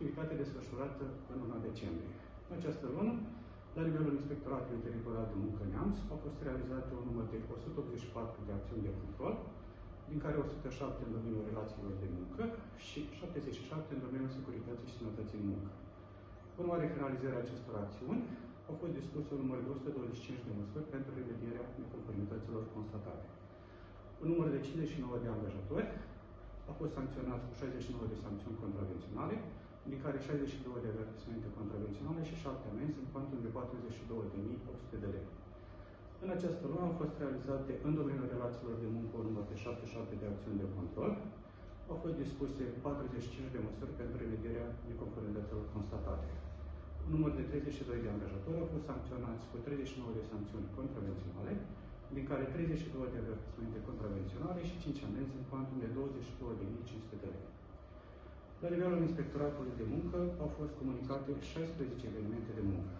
activitate desfășurată în luna decembrie. În această lună, la nivelul Inspectoratului Teritorial de Muncă Neamț, au fost realizate un număr de 184 de acțiuni de control, din care 107 în domeniul relațiilor de muncă și 77 în domeniul securității și sănătății în muncă. Urmare finalizării acestor acțiuni, au fost dispuse un număr de 125 de măsuri pentru remedierea neconformităților constatate. Un număr de 59 de angajatori au fost sancționați cu 69 de sancțiuni contravenționale, din care 62 de avertismente contravenționale și 7 amenzi în cuantum de 42.800 de lei. În această lună au fost realizate în domeniul relațiilor de muncă un număr de 77 de acțiuni de control, au fost dispuse 45 de măsuri pentru remedierea neconformităților constatate. Un număr de 32 de angajatori au fost sancționați cu 39 de sancțiuni contravenționale, din care 32 de avertismente contravenționale și 5 amenzi în cuantum de 22.500 de lei. La nivelul Inspectoratului de Muncă au fost comunicate 16 evenimente de muncă.